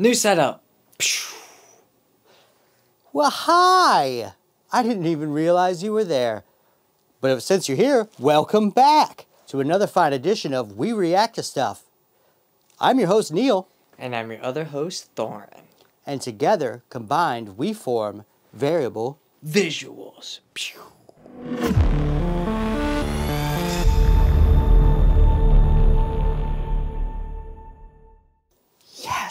New setup. Well, hi! I didn't even realize you were there. But since you're here, welcome back to another fine edition of We React to Stuff. I'm your host, Neil, And I'm your other host, Thorin. and together, combined, we form Variable. Visuals.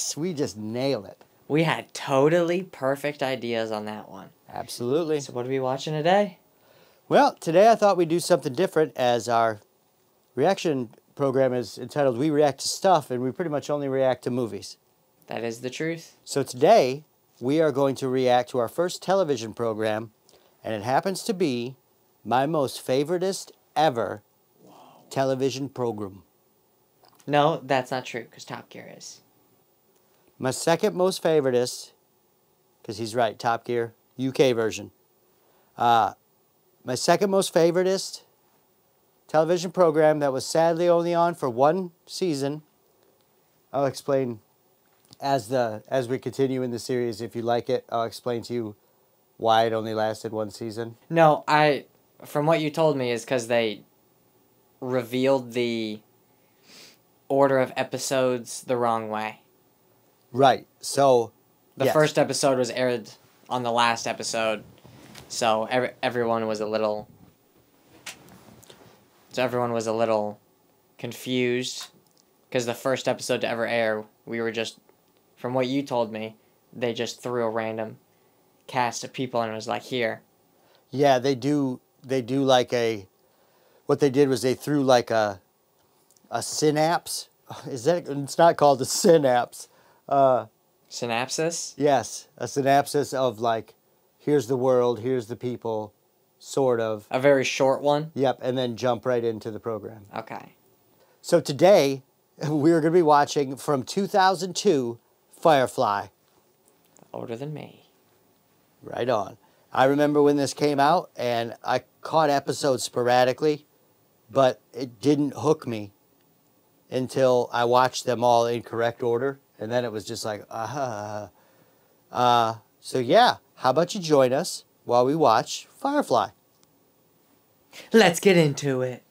Yes, we just nail it. We had totally perfect ideas on that one. Absolutely. So what are we watching today? Well, today I thought we'd do something different as our reaction program is entitled We React to Stuff, and we pretty much only react to movies. That is the truth. So today, we are going to react to our first television program, and it happens to be my most favoritist ever television program. No, that's not true, because Top Gear is. My second most favoritist, because he's right, Top Gear, UK version. Uh, my second most favoritist television program that was sadly only on for one season. I'll explain as the as we continue in the series. If you like it, I'll explain to you why it only lasted one season. No, I. From what you told me, is because they revealed the order of episodes the wrong way. Right. So The yes. first episode was aired on the last episode, so every, everyone was a little. So everyone was a little confused, because the first episode to ever air, we were just, from what you told me, they just threw a random cast of people and it was like here. Yeah, they do. They do like a. What they did was they threw like a. A synapse. Is that? It's not called a synapse. Uh, Synapsis. yes, a synapsis of like, here's the world, here's the people, sort of. A very short one. Yep, and then jump right into the program. Okay. So today, we're going to be watching from 2002, Firefly. Older than me. Right on. I remember when this came out, and I caught episodes sporadically, but it didn't hook me until I watched them all in correct order, and then it was just like, ah. Uh, so yeah, how about you join us while we watch Firefly? Let's get into it.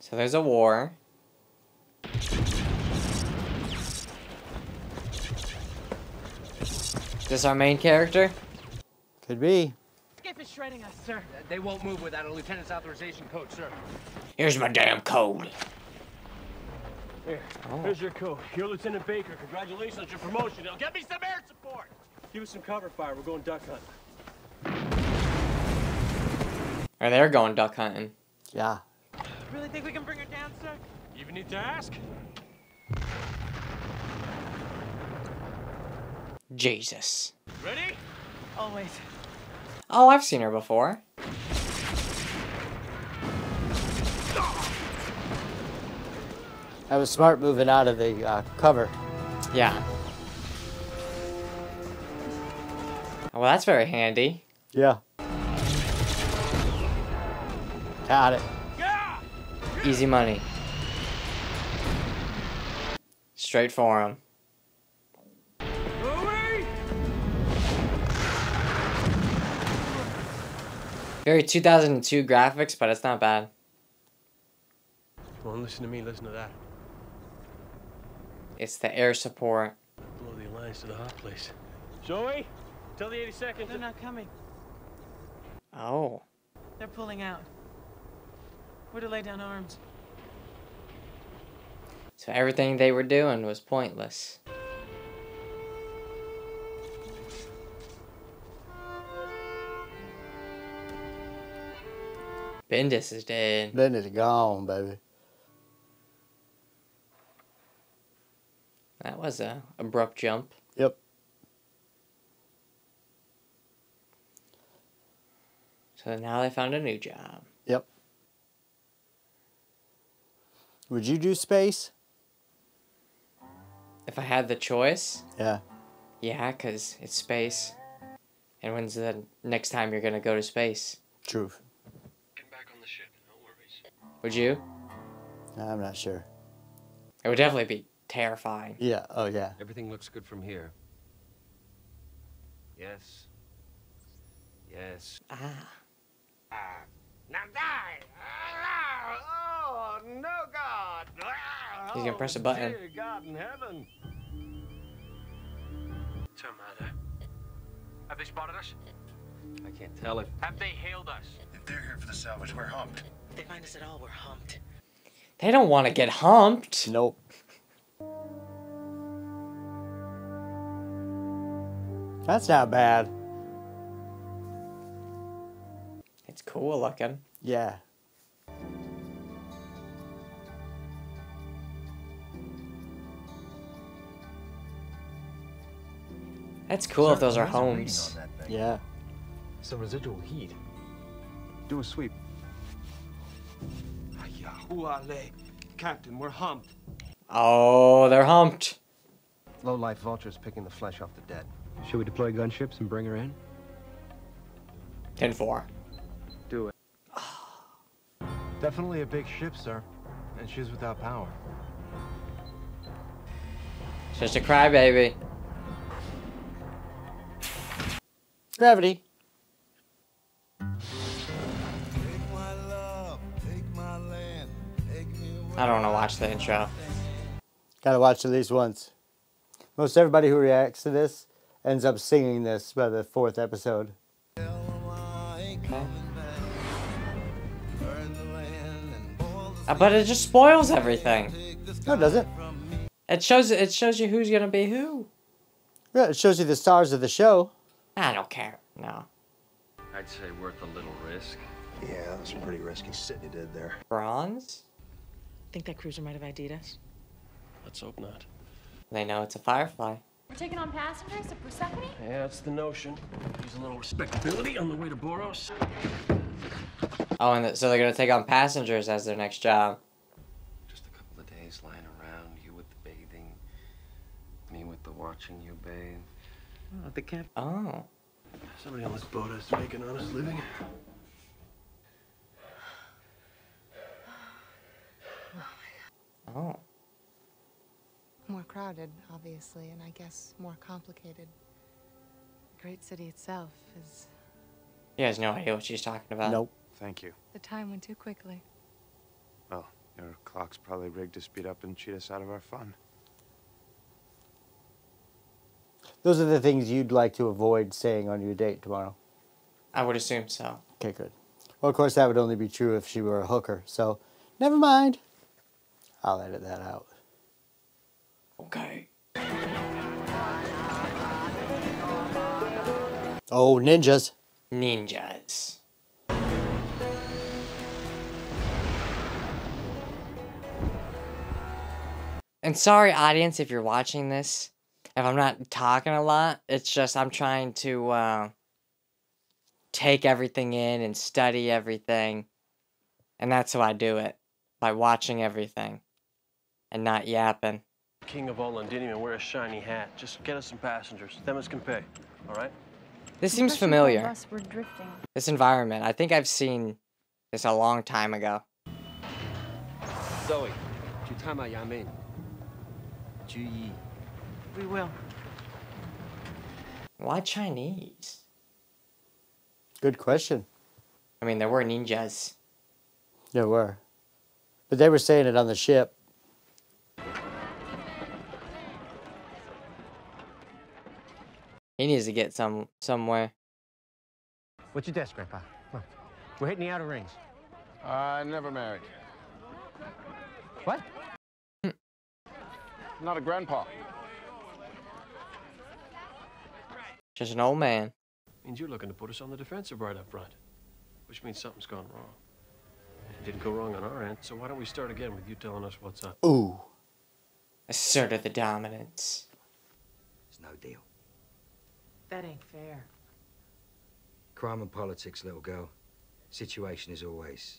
So there's a war. Is this our main character? Could be. Skiff is shredding us, sir. They won't move without a lieutenant's authorization code, sir. Here's my damn code. Here, here's your code. You're Lieutenant Baker. Congratulations on your promotion. Now get me some air support. Give us some cover fire. We're going duck hunting. Or they're going duck hunting. Yeah. Really think we can bring her down, sir? You even need to ask? Jesus. Ready? Always. Oh, I've seen her before. I was smart moving out of the uh, cover. Yeah. Well, that's very handy. Yeah. Got it. Easy money. Straight for him. Very 2002 graphics, but it's not bad. Come on, listen to me. Listen to that. It's the air support. Blow the alliance to the hot place. Zoe, tell the 82nd. They're not coming. Oh. They're pulling out. We're to lay down arms. So everything they were doing was pointless. Bendis is dead. Bendis gone, baby. That was a abrupt jump. Yep. So now they found a new job. Yep. Would you do space? If I had the choice, Yeah. yeah, because it's space. And when's the next time you're going to go to space? Truth. Would you? I'm not sure. It would definitely be terrifying. Yeah. Oh yeah. Everything looks good from here. Yes. Yes. Ah. Ah. Now die! Oh, no, God! He's gonna press a button. Dear God in heaven! What's our matter? Have they spotted us? I can't tell if Have they hailed us? If they're here for the salvage, we're humped. If they find us at all, we're humped. They don't want to get humped. Nope. That's not bad. It's cool looking. Yeah. That's cool if those are There's a reading homes. on that thing. Yeah. Some residual heat. do a sweep. Yahuale. Captain, we're humped. Oh, they're humped. Low-life vultures picking the flesh off the dead. Should we deploy gunships and bring her in? 10 4. Do it. Definitely a big ship, sir. And she's without power. It's just a crybaby. Gravity. I don't want to watch the intro. Gotta watch at least once. Most everybody who reacts to this ends up singing this by the fourth episode. Uh, But it just spoils everything. No, it doesn't. It shows it shows you who's gonna be who. Yeah, it shows you the stars of the show. I don't care. No. I'd say worth a little risk. Yeah, that was pretty risky shit you did there. Bronze? Think that cruiser might have ID'd us? Let's hope not. They know it's a firefly. We're taking on passengers at Persephone? Yeah, that's the notion. Use a little respectability on the way to Boros. Oh, and th- so they're gonna take on passengers as their next job. Just a couple of days lying around, you with the bathing, me with the watching you bathe. Oh, the cap. Oh. Somebody on this boat has to make an honest living. Oh. More crowded, obviously, and I guess more complicated. The great city itself is. He has no idea what she's talking about. Nope. Thank you. The time went too quickly. Well, your clock's probably rigged to speed up and cheat us out of our fun. Those are the things you'd like to avoid saying on your date tomorrow. I would assume so. Okay, good. Well, of course, that would only be true if she were a hooker, so never mind. I'll edit that out. Okay. Oh, ninjas. Ninjas. And sorry, audience, if you're watching this, if I'm not talking a lot, it's just I'm trying to uh, take everything in and study everything. And that's how I do it by watching everything and not yapping. King of all Londinium, wear a shiny hat. Just get us some passengers. Them as can pay. All right? This seems Impression familiar. us we're drifting. This environment. I think I've seen this a long time ago. Zoe, Chutama Yamin. Juyi. We will. Why Chinese? Good question. I mean, there were ninjas. There were. But they were saying it on the ship. He needs to get some somewhere. What's your desk, Grandpa? Come on. We're hitting the outer rings. I never married. What? Hmm. Not a grandpa. Just an old man. Means you're looking to put us on the defensive right up front. Which means something's gone wrong. It didn't go wrong on our end, so why don't we start again with you telling us what's up? Ooh. Asserted the dominance. It's no deal. That ain't fair. Crime and politics, little girl. Situation is always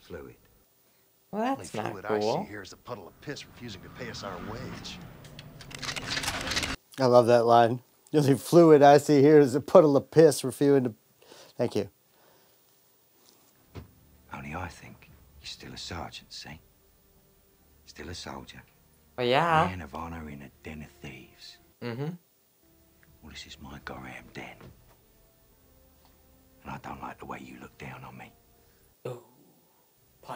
fluid. Well, Only that's not fluid I see here is a puddle of piss refusing to pay us our wage. I love that line. The only fluid I see here is a puddle of piss refusing to. Thank you. Only I think You're still a sergeant, see? Still a soldier. Well, yeah. Man of honor in a den of thieves. Mm-hmm. Well, this is my goddamn den. And I don't like the way you look down on me. Oh,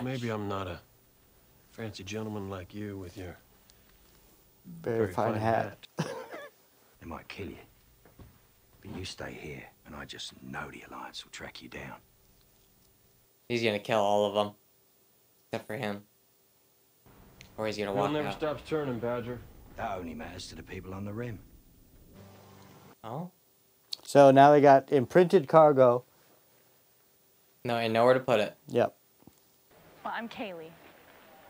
Maybe I'm not a fancy gentleman like you with your Very, fine, hat. They might kill you. But you stay here, and I just know the Alliance will track you down. He's gonna kill all of them. Except for him. Or he's gonna Wheel walk never out. stops turning, Badger. That only matters to the people on the rim. Oh? So now they got imprinted cargo. No, and nowhere to put it. Yep. Well, I'm Kaylee,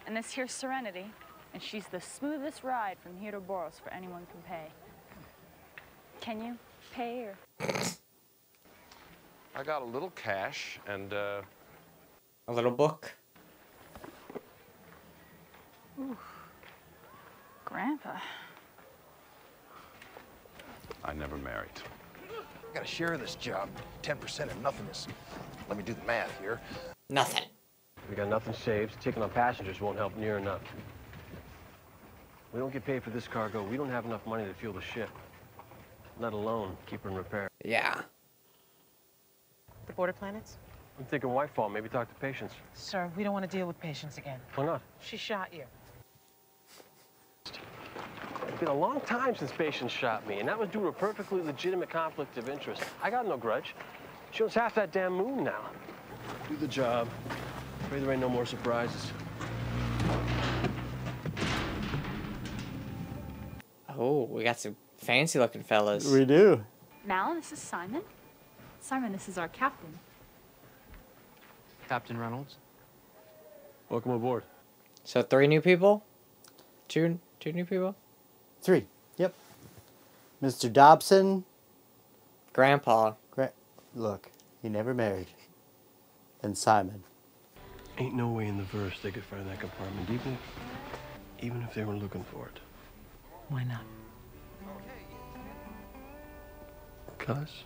and this here's Serenity, and she's the smoothest ride from here to Boros for anyone can pay. Can you pay or? I got a little cash and, uh, A little book. Ooh. Grandpa. I never married. I got a share of this job. 10% of nothingness. Let me do the math here. Nothing. We got nothing saved. Taking on passengers won't help near enough. We don't get paid for this cargo. We don't have enough money to fuel the ship. Let alone keep her in repair. Yeah. The border planets? I'm thinking Whitefall. Maybe talk to Patience. Sir, we don't want to deal with Patience again. Why not? She shot you. It's been a long time since Patience shot me, and that was due to a perfectly legitimate conflict of interest. I got no grudge. She owns half that damn moon now. Do the job. Pray there ain't no more surprises. Oh, we got some fancy looking fellas. We do. Mal, this is Simon. Simon, this is our captain. Captain Reynolds. Welcome aboard. So three new people? Two two new people? Three. Yep. Mr. Dobson. Grandpa. Gra- Look, he never married. And Simon. Ain't no way in the verse they could find that compartment, even if, even if they were looking for it. Why not? Cuz?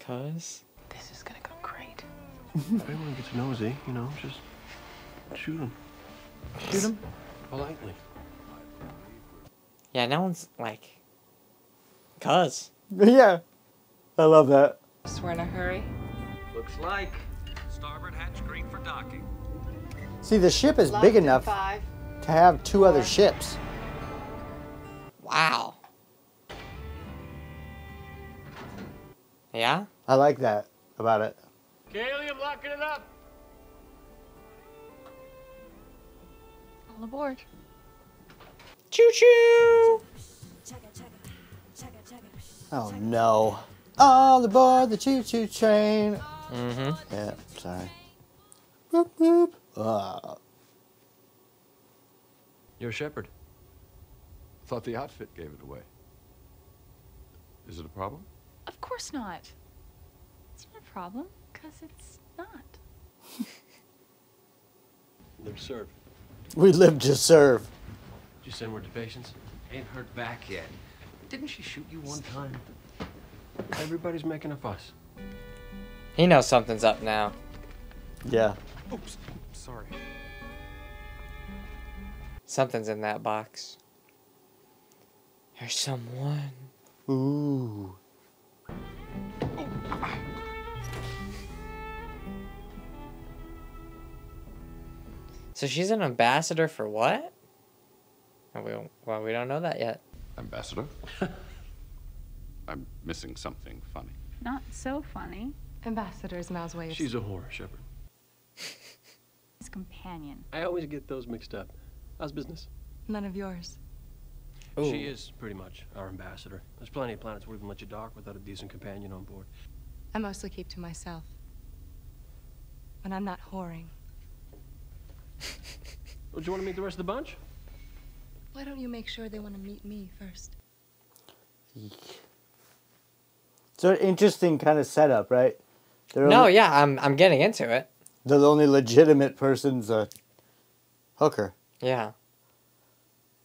Cuz? This is gonna go great. if anyone gets nosy, you know, just shoot them. Shoot them politely. Yeah, no one's like Cuz. yeah. I love that. We're in a hurry. Looks like. Starboard hatch green for docking. See, the ship is big enough to have two other ships. Wow. Yeah? I like that about it. Kaylee, I'm locking it up. All aboard. Choo choo! Oh no. All aboard the choo choo train. Mm-hmm. Yeah, sorry. Boop, boop. Ah. You're a shepherd. Thought the outfit gave it away. Is it a problem? Of course not. It's not a problem, because it's not. Live serve. We live to serve. Did you send word to Patience? Ain't heard back yet. Didn't she shoot you one time? Everybody's making a fuss. He knows something's up now. Yeah. Oops. Sorry. Something's in that box. There's someone. Ooh. So she's an ambassador for what? And we don't, well, we don't know that yet. Ambassador? I'm missing something funny. Not so funny. Ambassador's is Mal's way of She's a whore, Shepherd. His companion. I always get those mixed up. How's business? none of yours. She is pretty much our ambassador. There's plenty of planets where we can let you dock without a decent companion on board. I mostly keep to myself. When I'm not whoring. Do you want to meet the rest of the bunch? Why don't you make sure they want to meet me first? So an interesting kind of setup, right? They're No, only- yeah, I'm I'm getting into it. The only legitimate person's a hooker. Yeah.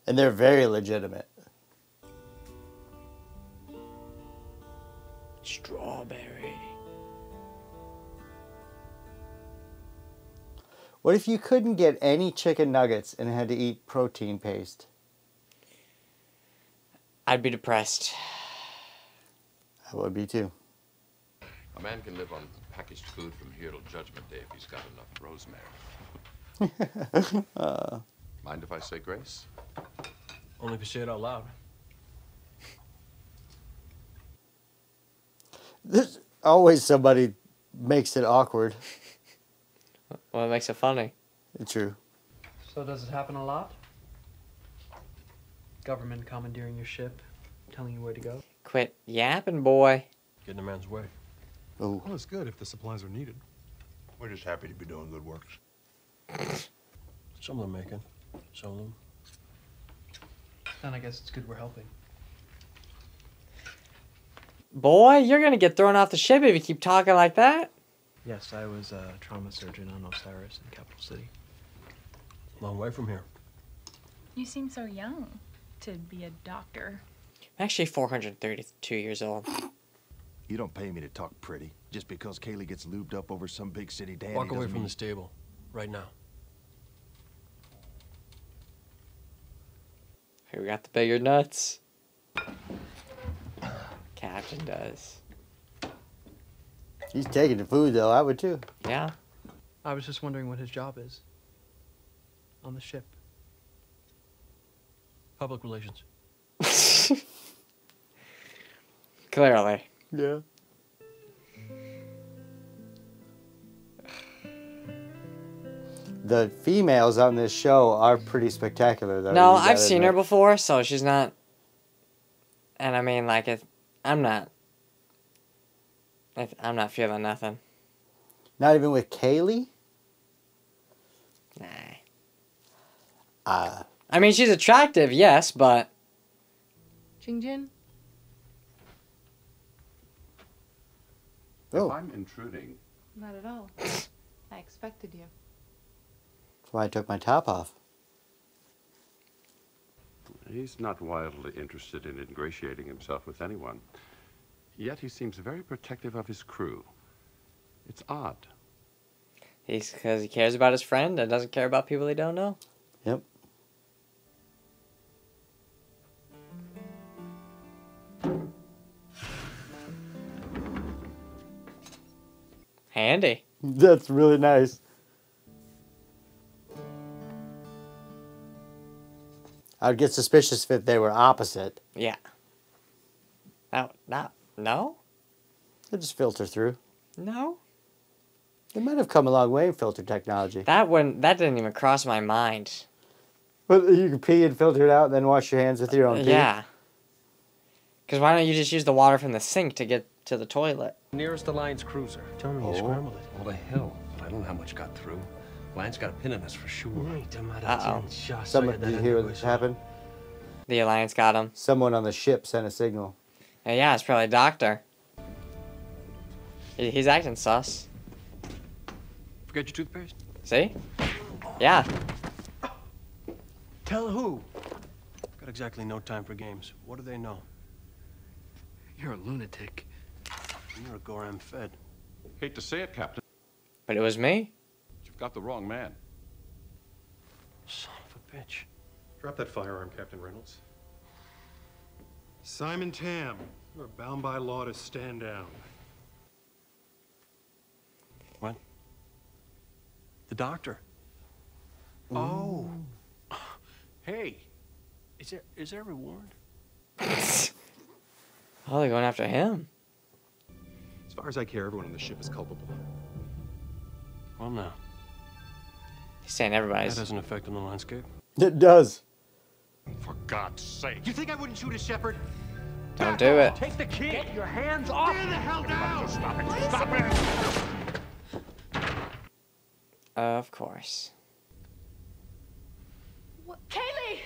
And they're very legitimate. Strawberry. What if you couldn't get any chicken nuggets and had to eat protein paste? I'd be depressed. I would be too. A man can live on packaged food from here till Judgment Day if he's got enough rosemary. Uh, Mind if I say grace? Only if you say it out loud. there's always somebody makes it awkward. Well, it makes it funny. True. So does it happen a lot? Government commandeering your ship, telling you where to go? Quit yapping, boy. Get in a man's way. Oh. Well, it's good if the supplies are needed. We're just happy to be doing good works. Some of them making. Some of them. Then I guess it's good we're helping. Boy, you're gonna get thrown off the ship if you keep talking like that. Yes, I was a trauma surgeon on Osiris in Capital City. Long way from here. You seem so young to be a doctor. I'm actually 432 years old. You don't pay me to talk pretty just because Kaylee gets lubed up over some big city dandy. Walk away from mean- the stable. Right now. Here we got the bigger nuts? Captain does. He's taking the food though. I would too. Yeah. I was just wondering what his job is on the ship. Public relations. Clearly. Yeah. The females on this show are pretty spectacular though. No, I've seen her before, so she's not. And I mean, like, it, I'm not. I- I'm not feeling nothing. Not even with Kaylee. Nah. Uh, I mean, she's attractive, yes, but Jingjin? Oh. If I'm intruding, Not at all. I expected you. that's why I took my top off. he's not wildly interested in ingratiating himself with anyone. Yet he seems very protective of his crew. It's odd. he's because he cares about his friend and doesn't care about people he don't know. Handy. That's really nice. I'd get suspicious if they were opposite. Yeah. No, not no, They just filter through. no. They might have come a long way in filter technology. That wouldn't. That didn't even cross my mind. But you can pee and filter it out, and then wash your hands with your own uh, pee. Yeah. Because why don't you just use the water from the sink to get to the toilet? Nearest the Alliance cruiser. Tell me you Oh. scrambled it. Well, the hell. But I don't know how much got through. Line's got a pin in us for sure. Uh-oh. Someone, did you hear what happened? The Alliance got him. Someone on the ship sent a signal. Uh, yeah, it's probably a doctor. He's acting sus. Forget your toothpaste? See? Yeah. Tell who? Got exactly no time for games. What do they know? You're a lunatic. You're a Gorram Fed. Hate to say it, Captain. But it was me. You've got the wrong man. Son of a bitch. Drop that firearm, Captain Reynolds. Simon Tam, you are bound by law to stand down. What? The doctor. Oh. Hey. Is there is there a reward? Oh, they're going after him. As far as I care, everyone on the ship is culpable. Well now. He's saying everybody's. That has an effect on the landscape. It does. For God's sake. You think I wouldn't shoot a shepherd? Don't do it. Take the key! Get your hands off! Get the hell down! Stop it! Stop it! Of course. What? Kaylee!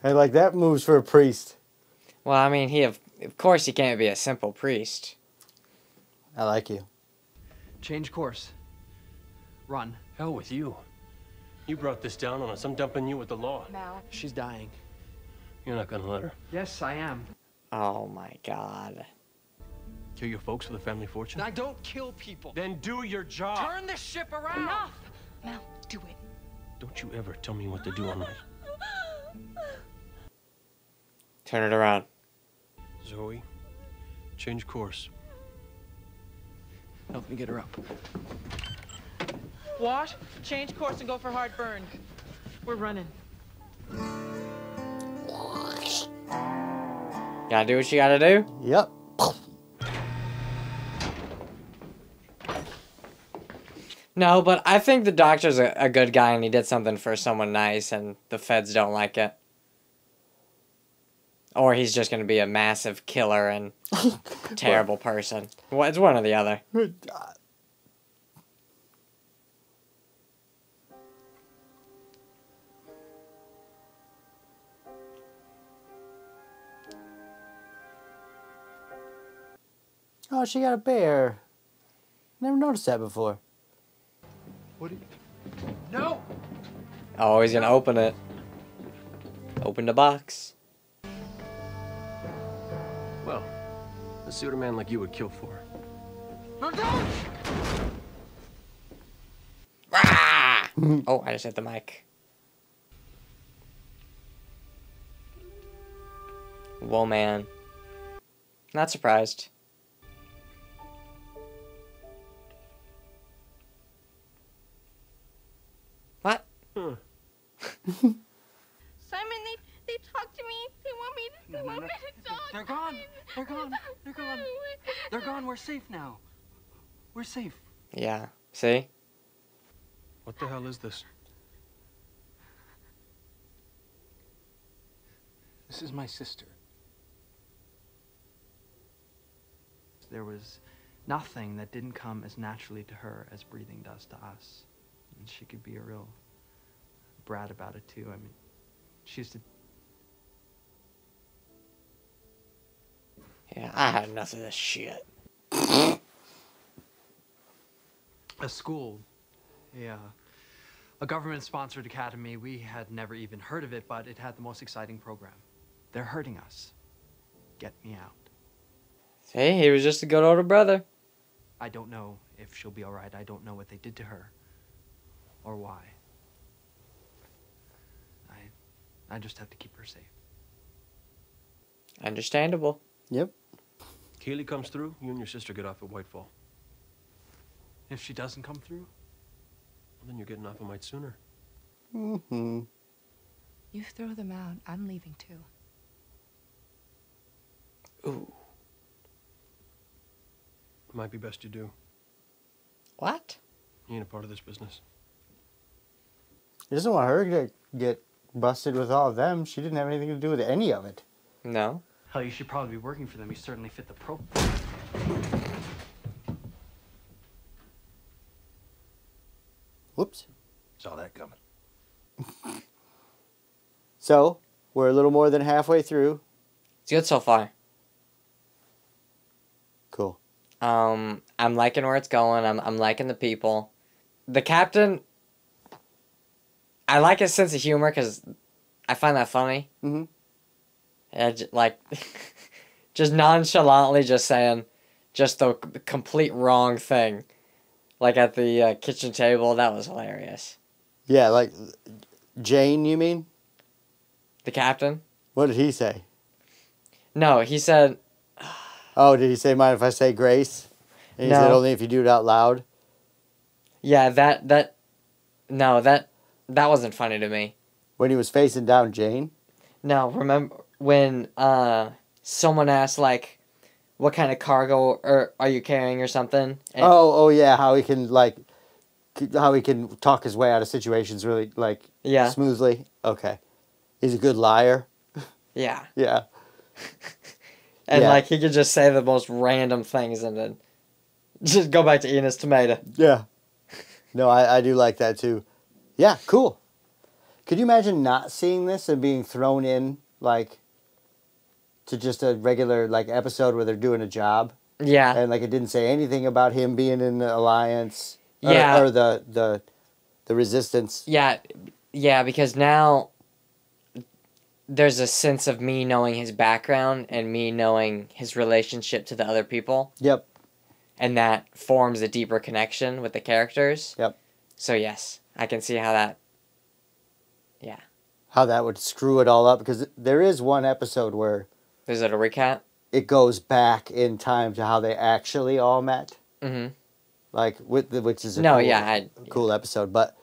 Hey, like that moves for a priest. Well, I mean, he of, of course he can't be a simple priest. I like you. Change course. Run. Hell with you. You brought this down on us. I'm dumping you with the law. Mal. She's dying. You're not gonna let her. Yes, I am. Oh my god. Kill your folks for the family fortune? I don't kill people. Then do your job. Turn the ship around. Enough! Mel, do it. Don't you ever tell me what to do on my... Turn it around. Zoe, change course. Help me get her up. Wash, change course, and go for hard burn. We're running. Gotta do what you gotta do. Yep. No, but I think the doctor's a, a good guy and he did something for someone nice and the feds don't like it. Or he's just gonna be a massive killer and terrible person. Well, it's one or the other. Uh, oh, she got a bear. Never noticed that before. What you... No! Oh, he's gonna open it. Open the box. Well, let's see what a man like you would kill for. oh, I just hit the mic. Whoa, man. Not surprised. What? Huh. Simon, they they talk to me. They want me to. They want me to talk. They're gone. They're gone. They're gone. They're gone. We're safe now. We're safe. Yeah. See? What the hell is this? This is my sister. There was nothing that didn't come as naturally to her as breathing does to us. And she could be a real brat about it, too. I mean, she used to Yeah, I had enough of this shit. a school, yeah, a government-sponsored academy. We had never even heard of it, but it had the most exciting program. They're hurting us. Get me out. See, he was just a good older brother. I don't know if she'll be all right. I don't know what they did to her, or why. I, I just have to keep her safe. Understandable. Yep. Kaylee comes through, you and your sister get off at Whitefall. If she doesn't come through, Well, then you're getting off a mite sooner. Mm-hmm. You throw them out, I'm leaving too. Ooh. Might be best you do. What? You ain't a part of this business. He doesn't want her to get busted with all of them. She didn't have anything to do with any of it. No. Hell, you should probably be working for them. You certainly fit the pro. Whoops. Saw that coming. So, we're a little more than halfway through. It's good so far. Cool. Um, I'm liking where it's going. I'm I'm liking the people. The captain. I like his sense of humor because I find that funny. Mm-hmm. And like, just nonchalantly just saying, just the complete wrong thing, like at the uh, kitchen table. That was hilarious. Yeah, like Jayne, you mean? The captain. What did he say? No, he said Oh, did he say, mind if I say grace? And he said, No. only if you do it out loud? Yeah, that that no, that that wasn't funny to me. When he was facing down Jayne? No, remember when uh someone asked like what kind of cargo or are you carrying or something? And- oh, oh yeah, how he can, like, how he can talk his way out of situations really, like, Yeah. smoothly? Okay. He's a good liar? Yeah. Yeah. And Yeah. like he could just say the most random things and then just go back to eating his tomato. Yeah. No, I, I do like that too. Yeah, cool. Could you imagine not seeing this and being thrown in like to just a regular like episode where they're doing a job? Yeah. And like it didn't say anything about him being in the alliance. or- Yeah. Or, the the the resistance. Yeah, yeah, because now there's a sense of me knowing his background and me knowing his relationship to the other people. Yep. And that forms a deeper connection with the characters. Yep. So yes, I can see how that. Yeah. How that would screw it all up because there is one episode where Is it a recap? it goes back in time to how they actually all met. Mm-hmm. Like with the, which is a No, cool, yeah, I- cool episode. But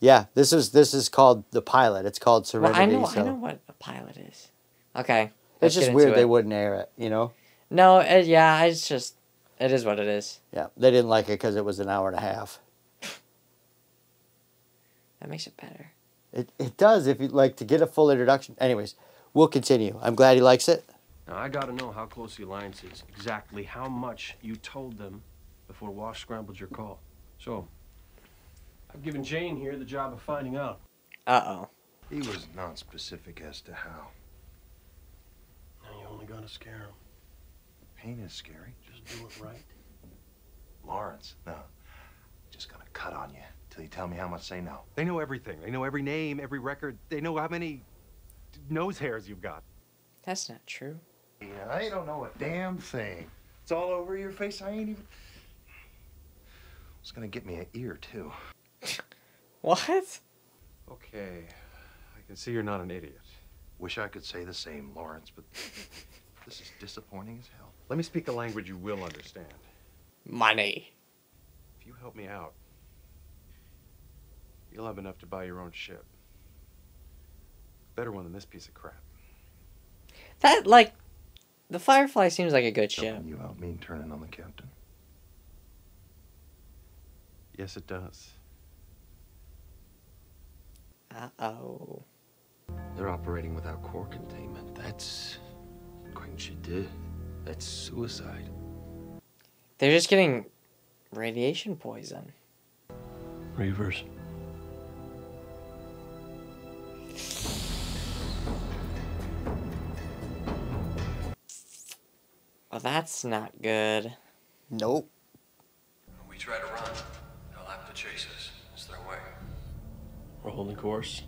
yeah, this is this is called the pilot. It's called Well, Serenity. I know. so I know what a pilot is. Okay. it's just weird they it. wouldn't air it. You know. No, it, yeah, it's just it is what it is. Yeah, they didn't like it because it was an hour and a half. That makes it better. It it does if you like to get a full introduction. Anyways, we'll continue. I'm glad he likes it. Now, I gotta know how close the alliance is, exactly how much you told them before Wash scrambled your call. So, I've given Jayne here the job of finding out. Uh oh. He was non-specific as to how. Now, you only gotta scare him. Pain is scary. Just do it right. Lawrence, no. Just gonna cut on you till you tell me how much they know. They know everything. They know every name, every record. They know how many nose hairs you've got. That's not true. Yeah, I don't know a damn thing. It's all over your face. I ain't even. It's gonna get me an ear too. What? Okay. I can see you're not an idiot. Wish I could say the same, Lawrence, but this is disappointing as hell. Let me speak a language you will understand. Money. If you help me out, you'll have enough to buy your own ship. Better one than this piece of crap. That like, the Firefly seems like a good ship. Helping you out mean turning on the captain. Yes, it does. Uh oh. They're operating without core containment. That's Quinchide. That's suicide. They're just getting radiation poison. Reavers. Well, that's not good. Nope. We try to run. They'll have to chase us. It's their way. We're holding course.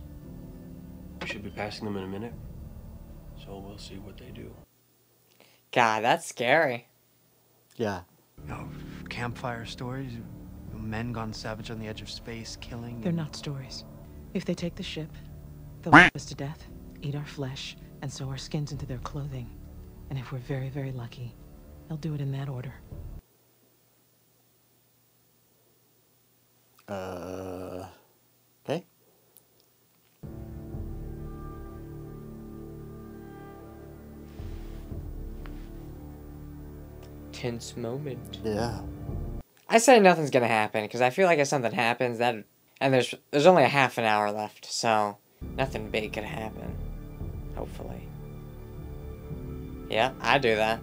We should be passing them in a minute. So we'll see what they do. God, that's scary. Yeah. You know, campfire stories, men gone savage on the edge of space, killing. They're not stories. If they take the ship, they'll whip us to death, eat our flesh, and sew our skins into their clothing. And if we're very, very lucky, they'll do it in that order. Uh. Okay. Tense moment. Yeah. I say nothing's gonna happen because I feel like if something happens, that and there's there's only a half an hour left, so nothing big could happen. Hopefully. Yeah, I do that.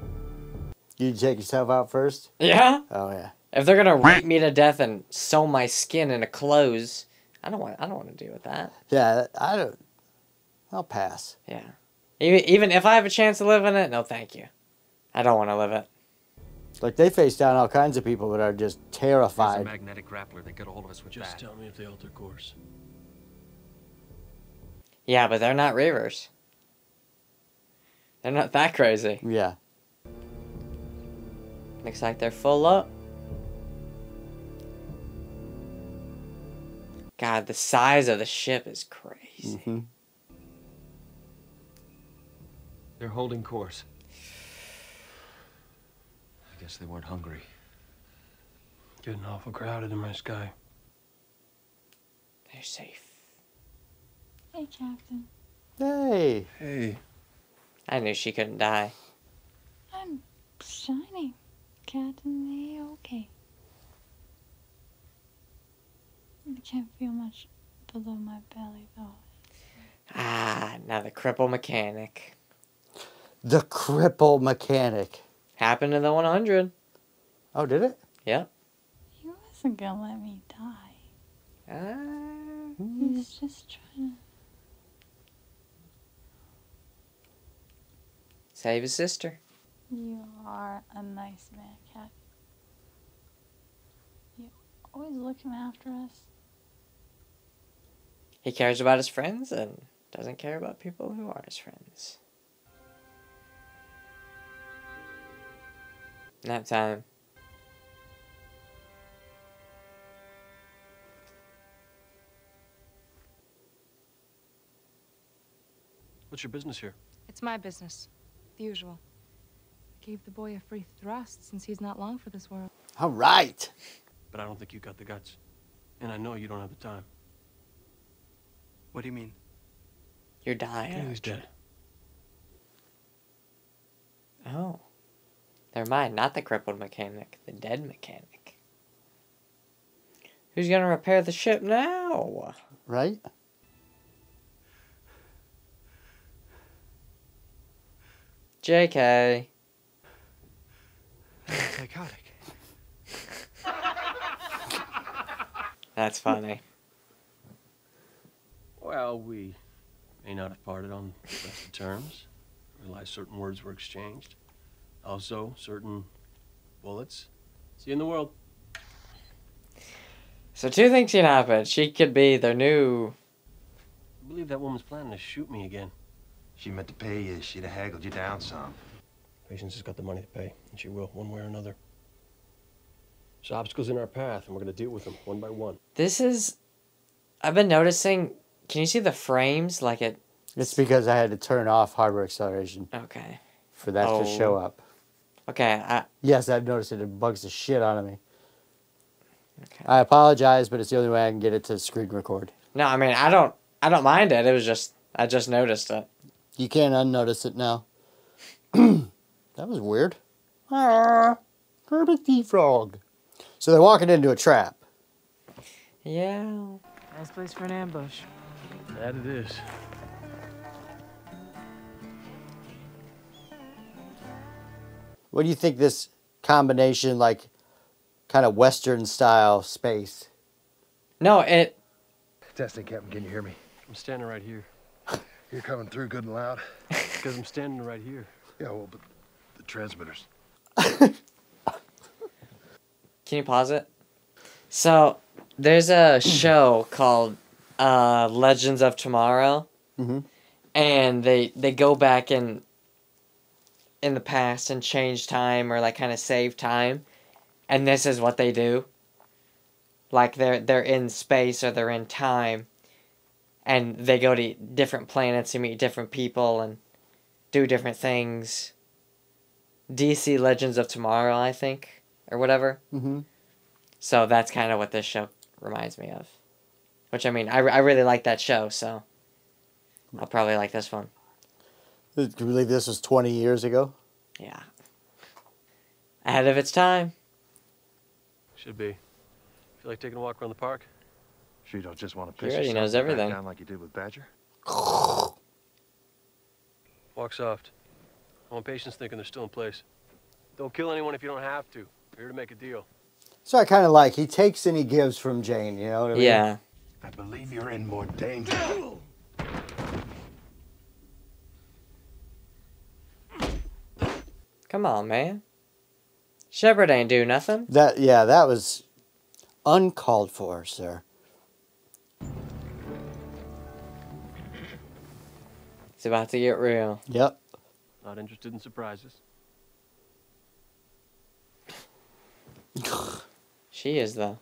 You take yourself out first. Yeah. Oh yeah. If they're gonna rape me to death and sew my skin into clothes, I don't want I don't want to deal with that. Yeah. I don't. I'll pass. Yeah. Even even if I have a chance to live in it, no, thank you. I don't want to live it. Like they face down all kinds of people that are just There's a terrified. magnetic grappler that get a hold of us with Just that. tell me if they alter course. Yeah, but they're not reavers. They're not that crazy. Yeah. Looks like they're full up. God, the size of the ship is crazy. hmm They're holding course. I guess they weren't hungry. Getting awful crowded in my sky. They're safe. Hey, Captain. Hey. Hey. I knew she couldn't die. I'm shining. Captain, they okay. I can't feel much below my belly, though. Ah, now the cripple mechanic. The cripple mechanic. Happened in the 100. Oh, did it? Yep. He wasn't gonna let me die. Ah. He was just trying to. Save his sister. You are a nice man, Cat. You always looking after us. He cares about his friends and doesn't care about people who aren't his friends. Nap time. What's your business here? It's my business. The usual. Gave the boy a free thrust since he's not long for this world. All right. But I don't think you got the guts. And I know you don't have the time. What do you mean? You're dying. Kaylee's dead. Oh. Never mind, not the crippled mechanic, the dead mechanic. Who's gonna repair the ship now? Right? JK. Psychotic. That's funny. Well, we may not have parted on the best of terms. Realize certain words were exchanged. Also, certain bullets. See you in the world. So two things can happen. She could be their new I believe that woman's planning to shoot me again. She meant to pay you. She'd have haggled you down some. Patience has got the money to pay, and she will, one way or another. There's obstacles in our path, and we're going to deal with them one by one. This is I've been noticing can you see the frames like it It's because I had to turn off hardware acceleration Okay. for that to show Oh. up. Okay, I Yes, I've noticed it. It bugs the shit out of me. Okay. I apologize, but it's the only way I can get it to screen record. No, I mean I don't I don't mind it. It was just I just noticed it. You can't unnotice it now. that was weird. Ah, Kermit the Frog. So they're walking into a trap. Yeah. Nice place for an ambush. That it is. What do you think this combination, like, kind of Western style space? No, it Testing, Captain. Can you hear me? I'm standing right here. You're coming through good and loud. Because I'm standing right here. Yeah, well, but the transmitters. Can you pause it? So there's a show called uh, Legends of Tomorrow, Mhm. and they they go back in in the past and change time or like kind of save time, and this is what they do. Like they're they're in space or they're in time, and they go to different planets and meet different people and do different things. DC Legends of Tomorrow, I think, or whatever. Mm-hmm. So that's kind of what this show reminds me of. Which I mean, I, I really like that show, so I'll probably like this one. Do you believe this was 20 years ago? Yeah. Ahead of its time. Should be. Feel like taking a walk around the park? Sure you don't just want to He piss already yourself knows everything. down like you did with Badger? Walk soft. I want Patience thinking they're still in place. Don't kill anyone if you don't have to. We're here to make a deal. So I kind of like, he takes and he gives from Jayne, you know what I mean? Yeah. I believe you're in more danger. Come on, man. Shepherd ain't do nothing. That, yeah, that was uncalled for, sir. It's about to get real. Yep. Not interested in surprises. She is though.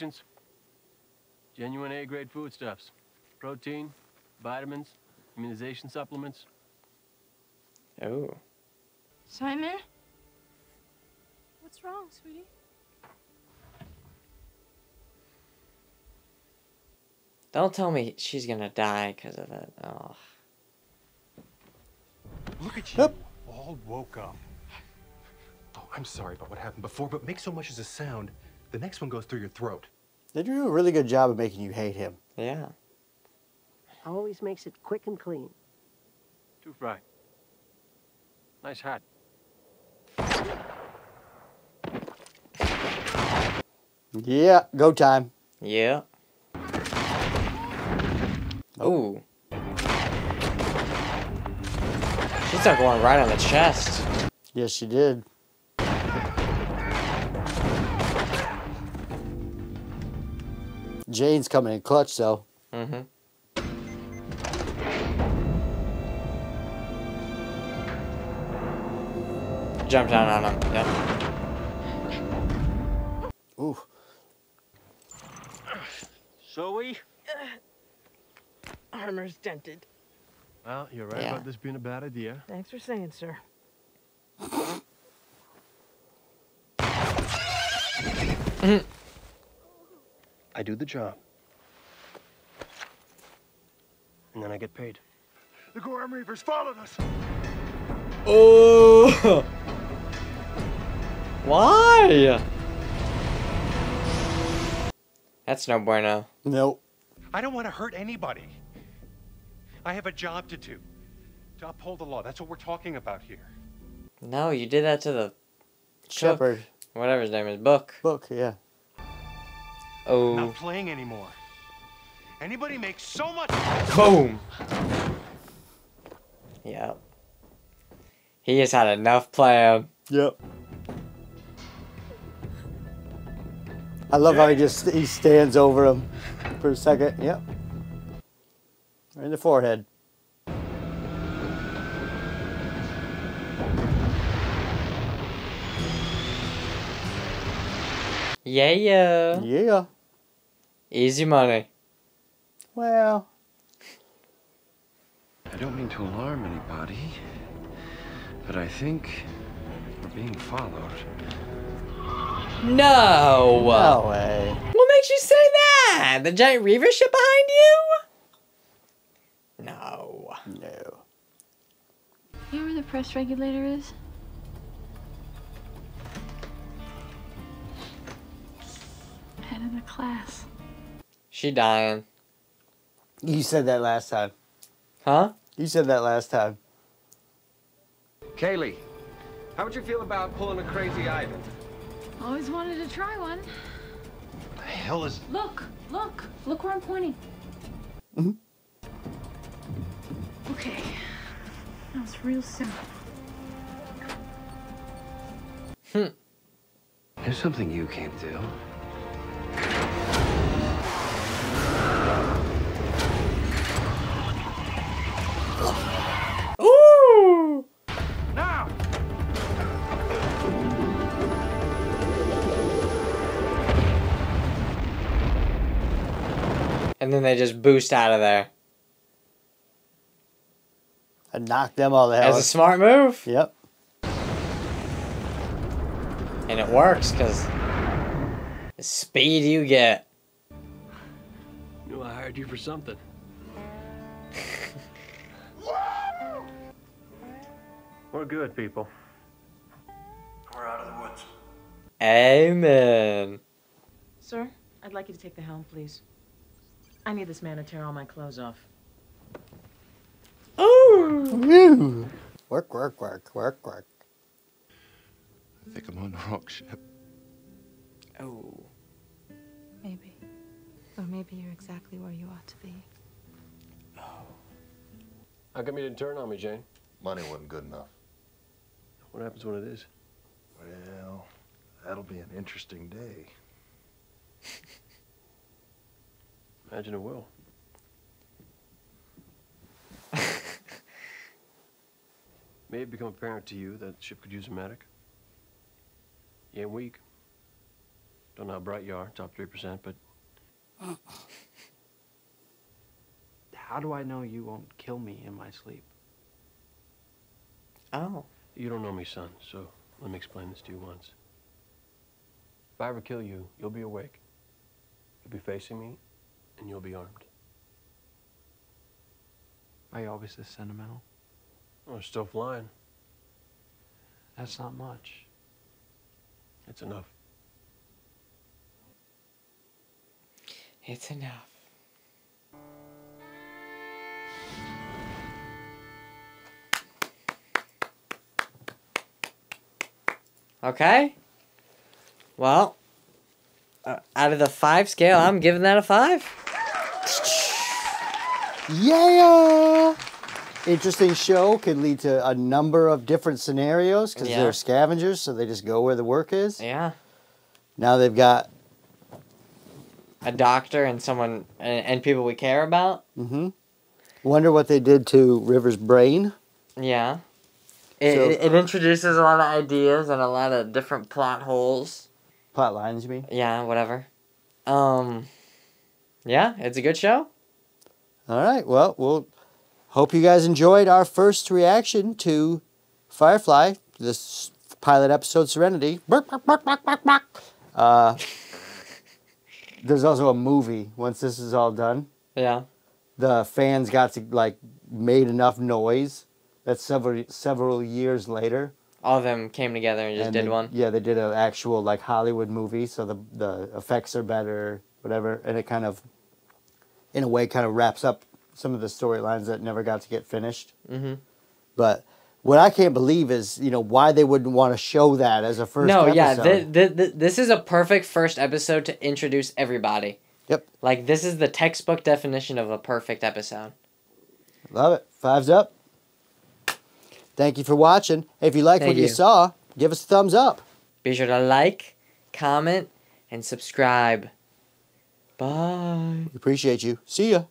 Patients. Genuine A-grade foodstuffs. Protein, vitamins, immunization supplements. Oh. Simon? What's wrong, sweetie? Don't tell me she's gonna die because of it. Oh. Look at you, Yep. all woke up. Oh, I'm sorry about what happened before, but make so much as a sound, the next one goes through your throat. They do a really good job of making you hate him. Yeah. Always makes it quick and clean. Too fried. Nice hat. Yeah, go time. Yeah. Ooh. She's not one right on the chest. Yes, she did. Jayne's coming in clutch, though. Mm-hmm. Jump down on him. Yep. Ooh. Zoe? Armor's dented. Well, you're right Yeah. about this being a bad idea. Thanks for saying, sir. I do the job. And then I get paid. The Gorram Reavers followed us. Oh! Why? That's no bueno. Nope. I don't want to hurt anybody. I have a job to do. To uphold the law. That's what we're talking about here. No, you did that to the Shepherd. Whatever his name is, Book. Book, yeah. Oh. Not playing anymore. Anybody makes so much. Boom. Yep. He has had enough playing. Yep. I love how he just he stands over him for a second. Yep. Right in the forehead. Yeah, yeah. Yeah. Easy money. Well. I don't mean to alarm anybody, but I think we're being followed. No. No way. What makes you say that? The giant reaver ship behind you? No. No. You know where the press regulator is? Head of the class. She dying. You said that last time. Huh? You said that last time. Kaylee, how would you feel about pulling a crazy Ivan? Always wanted to try one. The hell is. Look, look, look where I'm pointing. Mm -hmm. Okay. That was real simple. Hmm. There's something you can't do. Then they just boost out of there. And knock them all the hell. That's a smart move. Yep. And it works because the speed you get. Knew I hired you for something. We're good, people. We're out of the woods. Amen. Sir, I'd like you to take the helm, please. I need this man to tear all my clothes off. Ooh. Woo. Work, work, work, work, work. I think I'm on the rock ship. Oh. Maybe. Or maybe you're exactly where you ought to be. Oh. How come you didn't turn on me, Jayne? Money wasn't good enough. What happens when it is? Well, that'll be an interesting day. Imagine it will. May it become apparent to you that the ship could use a medic? You ain't weak. Don't know how bright you are, top 3%, but How do I know you won't kill me in my sleep? Oh. you don't know me, son, so let me explain this to you once. If I ever kill you, you'll be awake. You'll be facing me, and you'll be armed. Are you always this sentimental? We're still flying. That's not much. It's enough. It's enough. Okay. Well, uh, out of the five scale, I'm giving that a five. Yeah. Interesting show could lead to a number of different scenarios because Yeah. they're scavengers, so they just go where the work is. Yeah. Now they've got. A doctor and someone and, and people we care about. hmm Wonder what they did to River's brain. Yeah. It, So- it, it introduces a lot of ideas and a lot of different plot holes. Plot lines, you mean? Yeah, whatever. Um, yeah, it's a good show. All right. Well, we'll hope you guys enjoyed our first reaction to Firefly, this pilot episode, Serenity. Uh, there's also a movie once this is all done. Yeah. The fans got to like made enough noise that several several years later. All of them came together and just and did they- one. Yeah, they did an actual like Hollywood movie, so the the effects are better, whatever, and it kind of, in a way, kind of wraps up some of the storylines that never got to get finished. Mm-hmm. But what I can't believe is, you know, why they wouldn't want to show that as a first. no, episode. yeah, th- th- th- this is a perfect first episode to introduce everybody. Yep. Like this is the textbook definition of a perfect episode. Love it. Fives up. Thank you for watching. If you liked Thank what you you. saw, give us a thumbs up. Be sure to like, comment, and subscribe. Bye. We appreciate you. See ya.